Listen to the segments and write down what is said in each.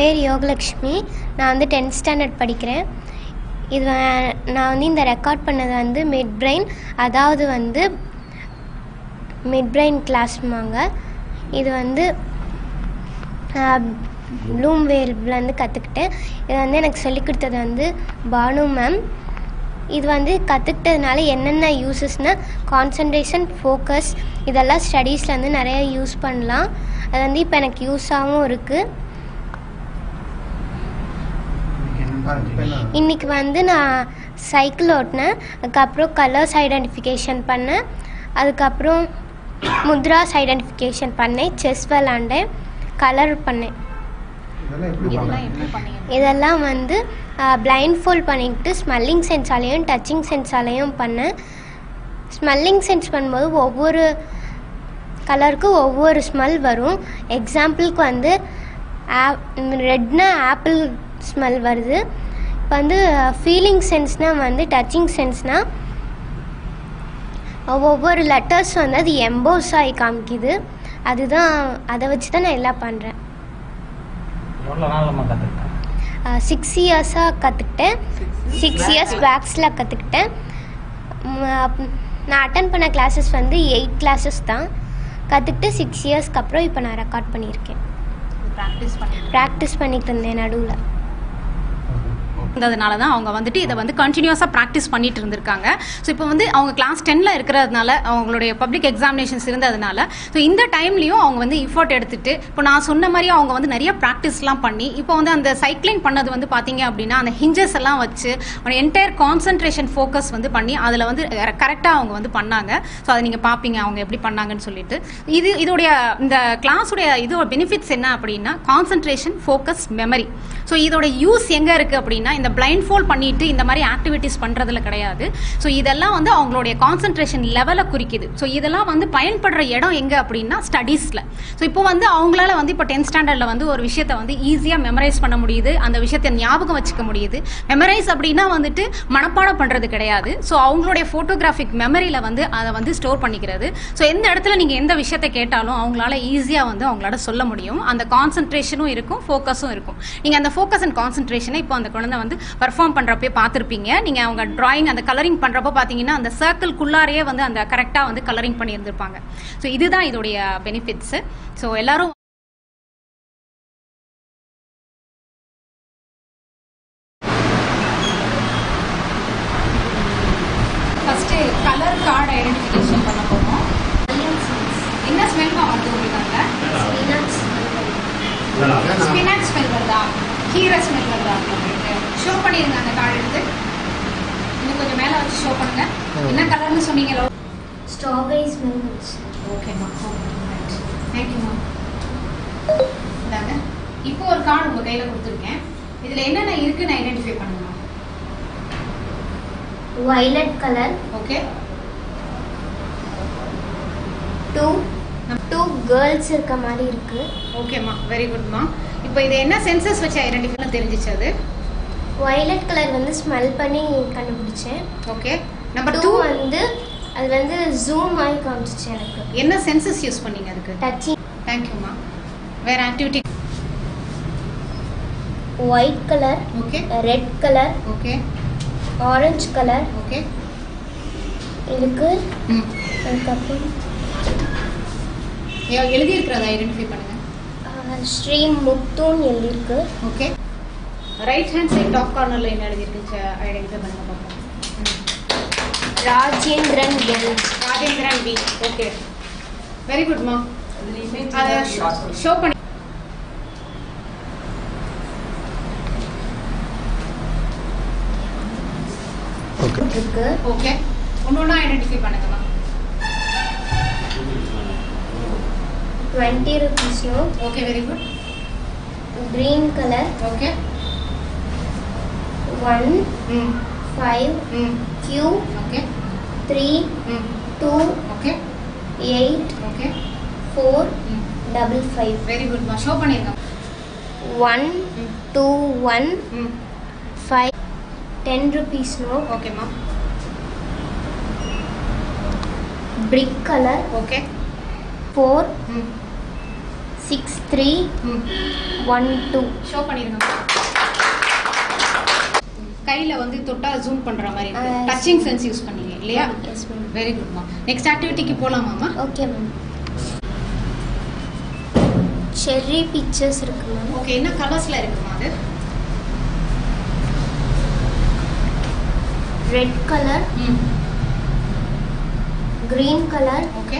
பேர் யோகலக்ஷ்மி. நான் வந்து டென்த் ஸ்டாண்டர்ட் படிக்கிறேன். இது நான் வந்து இந்த ரெக்கார்ட் பண்ணது வந்து மிட் பிரெயின் அதாவது வந்து மிட் பிரெயின் கிளாஸ்மாங்க இது வந்து ப்ளூம் வேர்லேருந்து கற்றுக்கிட்டேன் இது வந்து எனக்கு சொல்லிக் கொடுத்தது வந்து பானு மேம் இது வந்து கற்றுக்கிட்டதுனால என்னென்ன யூசஸ்னால் கான்சன்ட்ரேஷன் ஃபோக்கஸ் இதெல்லாம் ஸ்டடீஸில் வந்து நிறைய யூஸ் பண்ணலாம். அது வந்து இப்போ எனக்கு யூஸாகவும் இருக்குது இன்னைக்கு வந்து நான் சைக்கிள் ஓட்டினேன். அதுக்கப்புறம் கலர்ஸ் ஐடென்டிஃபிகேஷன் பண்ணேன். அதுக்கப்புறம் முத்ராஸ் ஐடென்டிஃபிகேஷன் பண்ணேன். செஸ் விளாண்டேன் கலர் பண்ணேன். இதெல்லாம் எப்படி பண்ணீங்க? இதெல்லாம் வந்து பிளைண்ட் ஃபோல்ட் பண்ணிக்கிட்டு ஸ்மெல்லிங் சென்ஸாலையும் டச்சிங் சென்ஸாலையும் பண்ணேன். ஸ்மெல்லிங் சென்ஸ் பண்ணும்போது ஒவ்வொரு கலருக்கு ஒவ்வொரு ஸ்மெல் வரும். எக்ஸாம்பிளுக்கு வந்து ரெட்னா ஆப்பிள் ஸ்மெல் வருது. இப்போ வந்து ஃபீலிங் சென்ஸ்னால் வந்து டச்சிங் சென்ஸ்னால் ஒவ்வொரு லெட்டர்ஸ் வந்து அது எம்போஸ் ஆகி காமிக்குது. அதுதான் அதை வச்சு தான் நான் எல்லாம் பண்ணுறேன் சிக்ஸ் இயர்ஸாக கற்றுக்கிட்டேன் சிக்ஸ் இயர்ஸ் வேக்ஸில் கற்றுக்கிட்டேன் நான் அட்டன் பண்ண கிளாஸஸ் வந்து எயிட் கிளாஸஸ் தான். கற்றுக்கிட்டு சிக்ஸ் இயர்ஸ்க்கு அப்புறம் இப்போ நான் ரெக்கார்ட் பண்ணியிருக்கேன். ப்ராக்டிஸ் பண்ணி ப்ராக்டிஸ் பண்ணிட்டு இருந்தேன் நடுவில். இருந்ததுனால தான் அவங்க வந்துட்டு இதை வந்து கண்டினியூஸாக ப்ராக்டிஸ் பண்ணிட்டு இருந்திருக்காங்க. ஸோ இப்போ வந்து அவங்க கிளாஸ் டென்னில் இருக்கிறதுனால அவங்களுடைய பப்ளிக் எக்ஸாமினேஷன்ஸ் இருந்ததுனால ஸோ இந்த டைம்லையும் அவங்க வந்து இஃபோர்ட் எடுத்துட்டு இப்போ நான் சொன்ன மாதிரி அவங்க வந்து நிறைய ப்ராக்டிஸ்லாம் பண்ணி இப்போ வந்து அந்த சைக்கிளிங் பண்ணது வந்து பார்த்தீங்க அப்படின்னா அந்த ஹிஞ்சஸ் எல்லாம் வச்சு அவங்க என்டையர் கான்சன்ட்ரேஷன் ஃபோக்கஸ் வந்து பண்ணி அதில் வந்து கரெக்டாக அவங்க வந்து பண்ணாங்க. ஸோ அதை நீங்கள் பார்ப்பீங்க அவங்க எப்படி பண்ணாங்கன்னு சொல்லிட்டு. இது இதோடைய இந்த கிளாஸுடைய இதோட பெனிஃபிட்ஸ் என்ன அப்படின்னா கான்சன்ட்ரேஷன் ஃபோக்கஸ் மெமரி ஸோ இதோட யூஸ் எங்கே இருக்குது அப்படின்னா இந்த பிளைண்ட் ஃபோல்ட் பண்ணிட்டு இந்த மாதிரி ஆக்டிவிட்டிஸ் பண்ணுறதுல கிடையாது. ஸோ இதெல்லாம் வந்து அவங்களுடைய கான்சன்ட்ரேஷன் லெவலை குறிக்குது. ஸோ இதெல்லாம் வந்து பயன்படுற இடம் எங்கே அப்படின்னா ஸ்டடீஸில் ஸோ இப்போ வந்து அவங்களால வந்து இப்போ டென்த் ஸ்டாண்டர்டில் வந்து ஒரு விஷயத்தை வந்து ஈஸியாக மெமரைஸ் பண்ண முடியுது. அந்த விஷயத்தை ஞாபகம் வச்சுக்க முடியுது. மெமரைஸ் அப்படின்னா வந்துட்டு மனப்பாடம் பண்ணுறது கிடையாது. ஸோ அவங்களுடைய ஃபோட்டோகிராஃபிக் மெமரியில் வந்து அதை வந்து ஸ்டோர் பண்ணிக்கிறது. ஸோ எந்த இடத்துல நீங்கள் எந்த விஷயத்தை கேட்டாலும் அவங்களால ஈஸியாக வந்து அவங்களால சொல்ல முடியும். அந்த கான்சன்ட்ரேஷனும் இருக்கும் ஃபோக்கஸும் இருக்கும். நீங்கள் அந்த ஃபோக்கஸ் அண்ட் கான்சன்ட்ரேஷனை இப்போ அந்த குழந்தை வந்து பர்ஃபார்ம் பண்ணுறப்பே பார்த்துருப்பீங்க. நீங்கள் அவங்க டிராயிங் அந்த கலரிங் பண்ணுறப்போ பார்த்தீங்கன்னா அந்த சர்க்கிள்குள்ளாரையே வந்து அந்த கரெக்டாக வந்து கலரிங் பண்ணியிருந்திருப்பாங்க. ஸோ இதுதான் இதோடைய பெனிஃபிட்ஸு ஸோ எல்லாரும் கலர் கார்டு ஐடென்டிஃபிகேஷன் பண்ண போகிறோம் என்ன ஸ்மெல்மா வருது உங்களுக்கு அங்கே ஸ்பினாச் ஸ்மெல் வருதா? கீரை ஸ்மெல் வருதா ஷோ பண்ணிடுங்க அந்த கார்டு எடுத்து. இன்னும் கொஞ்சம் மேலே வச்சு ஷோ பண்ணுங்க. என்ன கலர்னு சொன்னீங்களோ? ஸ்ட்ராபெரி ஸ்மெல் ஓகேம்மா தேங்க்யூம்மா இந்தாங்க. இப்போ ஒரு கார்டு உங்கள் கையில் கொடுத்துருக்கேன். இதில் என்னென்ன இருக்குன்னு ஐடென்டிஃபை பண்ணுங்க violet colour okay two two girls இருக்க மாதிரி இருக்குது ஓகேம்மா வெரி குட்மா இப்போ இது என்ன சென்சஸ் வச்சு ஐடென்டிஃபை தெரிஞ்சிச்சு அது? வைலட் கலர் வந்து ஸ்மெல் பண்ணி கண்டுபிடிச்சேன். ஓகே நம்பர் டூ வந்து அது வந்து ஜூம் ஆகி காமிச்சிச்சு எனக்கு. என்ன சென்சஸ் யூஸ் பண்ணீங்க அதுக்கு? டச்சிங் தேங்க்யூம்மா வேற activity white colour okay red colour okay orange colour okay இருக்கு ம். அதுக்கப்புறம் எழுதி இருக்கிறத ஐடென்டிஃபை பண்ணுங்க. ஸ்ரீ முத்துன்னு எழுதியிருக்கு. Okay right hand side top கார்னர்ல என்ன எழுதிருக்கு ஐடென்டிஃபை பண்ணுங்க பார்ப்போம். Rajendran L Rajendran V okay very குட்மா அதை ஷோ பண்ணி இருக்கு. ஓகே ஒன்று ஒன்றா identify பண்ணுங்கம்மா twenty rupees note okay very good green colour okay one hmm five hmm Q okay three hmm two okay eight okay four hmm double five very குட்மா show பண்ணிருங்க one hmm two one hmm five ten rupees note ஓகேம்மா brick colour okay four ம் six three one two show பண்ணிருங்க. கையில வந்து தொட்டா zoom பண்ற மாதிரி. Touching sense use பண்ணீங்க இல்லையா? வெரி குட்மா நெக்ஸ்ட் ஆக்டிவிட்டிக்கு போலாமாமா ஓகே மேம் செர்ரி பிக்சர்ஸ் இருக்கு மேம் ஓகே என்ன கலர்ஸ்ல இருக்குமா அது? Red colour green colour okay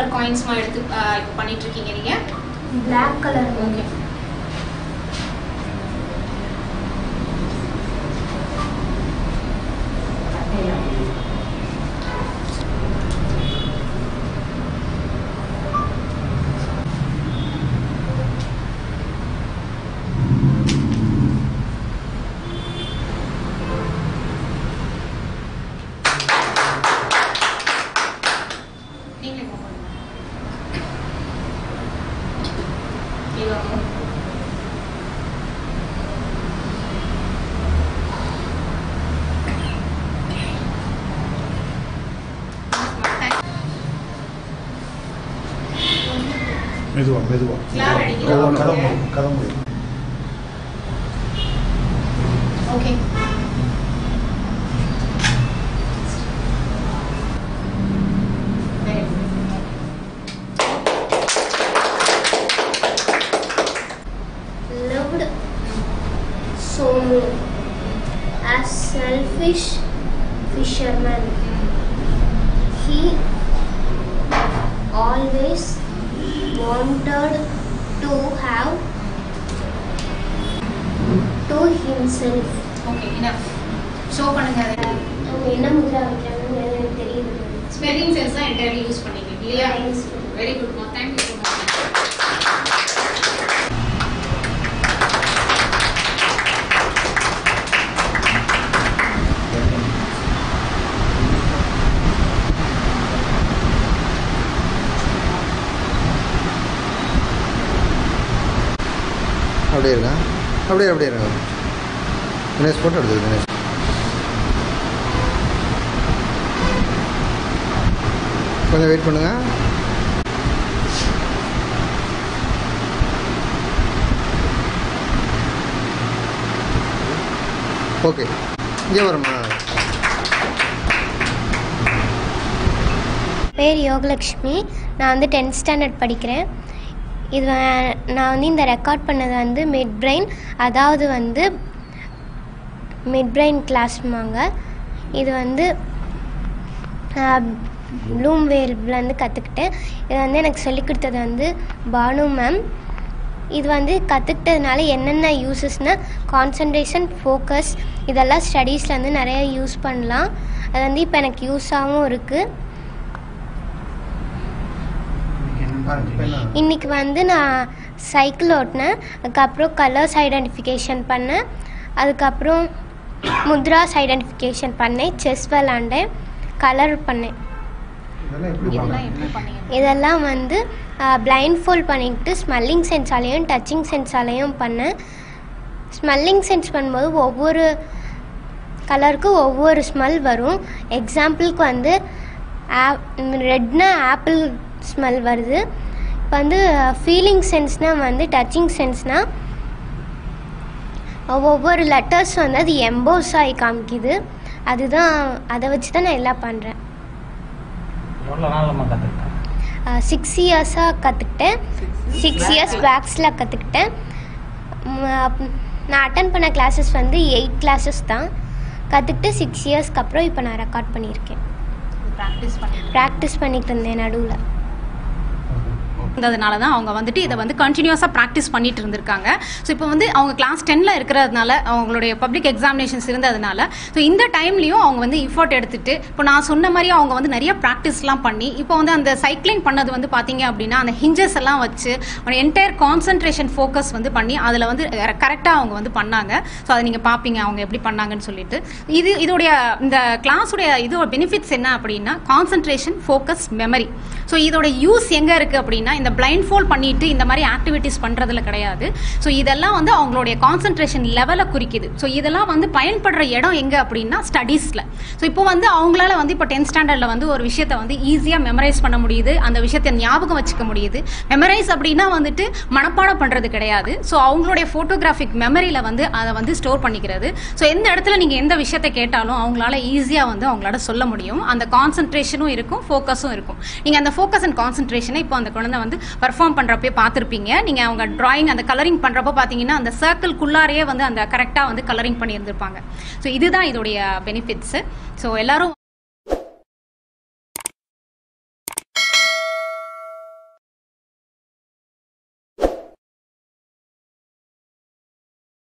colour காயின்ஸ்மா எடுத்து இப்போ பண்ணிட்டு இருக்கீங்க நீங்க? Black colour okay Somu as selfish fisherman. He always wanted to have to himself. Okay enough show பண்ணுங்க. அவங்க என்ன முதிரா வைக்கிறாங்கன்னு எனக்கு தெரியுது. ஸ்பெல்லிங் சென்ஸ் தான் என்டையர்லி யூஸ் இல்லையா? Yes. வெரி குட் மா அப்படியே இருக்கா? அப்படியே அப்படியே இருங்க தினேஷ் ஃபோட்டோ எடுத்துக்கு தினேஷ் கொஞ்சம் வெயிட் பண்ணுங்க. ஓகே இங்கே வருமா. பேர் யோகலக்ஷ்மி. நான் வந்து டென்த் ஸ்டாண்டர்ட் படிக்கிறேன். இது நான் வந்து இந்த ரெக்கார்ட் பண்ணது வந்து மிட் பிரெயின் அதாவது வந்து மிட் பிரெயின் கிளாஸ்மாங்க இது வந்து ப்ளூம் வேல்லேருந்து கற்றுக்கிட்டேன் இது வந்து எனக்கு சொல்லிக் கொடுத்தது வந்து பானு மேம் இது வந்து கற்றுக்கிட்டதுனால என்னென்ன யூஸஸ்னால் கான்சன்ட்ரேஷன் ஃபோக்கஸ் இதெல்லாம் ஸ்டடீஸில் வந்து நிறைய யூஸ் பண்ணலாம். அது வந்து இப்போ எனக்கு யூஸாகவும் இருக்குது என்ன இன்னைக்கு வந்து நான் சைக்கிள் ஓட்டினேன். அதுக்கப்புறம் கலர்ஸ் ஐடென்டிஃபிகேஷன் பண்ணேன். அதுக்கப்புறம் முத்ராஸ் ஐடென்டிஃபிகேஷன் பண்ணேன். செஸ் விளாண்டேன் கலர் பண்ணேன். இதெல்லாம் எப்படி இதெல்லாம் பண்ணலாம் எப்படி பண்ணீங்க? இதெல்லாம் வந்து பிளைண்ட் ஃபோல்ட் பண்ணிக்கிட்டு ஸ்மெல்லிங் சென்ஸாலையும் டச்சிங் சென்ஸாலையும் பண்ணேன். ஸ்மெல்லிங் சென்ஸ் பண்ணும்போது ஒவ்வொரு கலருக்கு ஒவ்வொரு ஸ்மெல் வரும். எக்ஸாம்பிளுக்கு வந்து ரெட்னா ஆப்பிள் ஸ்மெல் வருது. இப்போ வந்து ஃபீலிங் சென்ஸ்னால் வந்து டச்சிங் சென்ஸ்னால் ஒவ்வொரு லெட்டர்ஸ் வந்து அது எம்போஸ் ஆகி காமிக்குது. அதுதான் அதை வச்சு தான் நான் எல்லாம் பண்ணுறேன் சிக்ஸ் இயர்ஸாக கற்றுக்கிட்டேன் சிக்ஸ் இயர்ஸ் வேக்ஸில் கற்றுக்கிட்டேன் நான் அட்டன் பண்ண கிளாஸஸ் வந்து எயிட் கிளாஸஸ் தான். கற்றுக்கிட்டு சிக்ஸ் இயர்ஸ்க்கு அப்புறம் இப்போ நான் ரெக்கார்ட் பண்ணியிருக்கேன். ப்ராக்டிஸ் பண்ணி ப்ராக்டிஸ் பண்ணிட்டு இருந்தேன் நடுவில். இருந்ததுனால தான் அவங்க வந்துட்டு இதை வந்து கண்டினியூஸாக ப்ராக்டிஸ் பண்ணிட்டு இருந்திருக்காங்க. ஸோ இப்போ வந்து அவங்க கிளாஸ் டென்னில் இருக்கிறதுனால அவங்களுடைய பப்ளிக் எக்ஸாமினேஷன்ஸ் இருந்ததுனால ஸோ இந்த டைம்லையும் அவங்க வந்து இஃபோர்ட் எடுத்துட்டு இப்போ நான் சொன்ன மாதிரி அவங்க வந்து நிறைய ப்ராக்டிஸ்லாம் பண்ணி இப்போ வந்து அந்த சைக்கிளிங் பண்ணது வந்து பார்த்தீங்க அப்படின்னா அந்த ஹிஞ்சஸ் எல்லாம் வச்சு ஒரு என்டையர் கான்சன்ட்ரேஷன் ஃபோக்கஸ் வந்து பண்ணி அதில் வந்து கரெக்டாக அவங்க வந்து பண்ணாங்க. ஸோ அதை நீங்கள் பார்ப்பீங்க அவங்க எப்படி பண்ணாங்கன்னு சொல்லிட்டு. இது இதோடைய இந்த கிளாஸுடைய இதோட பெனிஃபிட்ஸ் என்ன அப்படின்னா கான்சன்ட்ரேஷன் ஃபோக்கஸ் மெமரி ஸோ இதோட யூஸ் எங்கே இருக்குது அப்படின்னா இந்த பிளைண்ட் ஃபோல் பண்ணிட்டு இந்த மாதிரி ஆக்டிவிட்டிஸ் பண்ணுறதுல கிடையாது. ஸோ இதெல்லாம் வந்து அவங்களுடைய கான்சன்ட்ரேஷன் லெவலை குறிக்குது. ஸோ இதெல்லாம் வந்து பயன்படுற இடம் எங்கே அப்படின்னா ஸ்டடீஸில் ஸோ இப்போ வந்து அவங்களால வந்து இப்போ டென்த் ஸ்டாண்டர்டில் வந்து ஒரு விஷயத்தை வந்து ஈஸியாக மெமரைஸ் பண்ண முடியுது. அந்த விஷயத்தை ஞாபகம் வச்சுக்க முடியுது. மெமரைஸ் அப்படின்னா வந்துட்டு மனப்பாடம் பண்ணுறது கிடையாது. ஸோ அவங்களுடைய ஃபோட்டோகிராஃபிக் மெமரியில் வந்து அதை வந்து ஸ்டோர் பண்ணிக்கிறது. ஸோ எந்த இடத்துல நீங்கள் எந்த விஷயத்தை கேட்டாலும் அவங்களால ஈஸியாக வந்து அவங்களால சொல்ல முடியும். அந்த கான்சன்ட்ரேஷனும் இருக்கும் ஃபோக்கஸும் இருக்கும். நீங்கள் அந்த ஃபோக்கஸ் அண்ட் கான்சன்ட்ரேஷனை இப்போ அந்த குழந்தை வந்து பர்ஃபார்ம் பண்ணுறப்பே பார்த்துருப்பீங்க. நீங்கள் அவங்க டிராயிங் அந்த கலரிங் பண்ணுறப்போ பார்த்தீங்கன்னா அந்த சர்க்கிள்குள்ளாரையே வந்து அந்த கரெக்டாக வந்து கலரிங் பண்ணியிருந்திருப்பாங்க. ஸோ இதுதான் இதோடைய பெனிஃபிட்ஸு ஸோ எல்லாரும்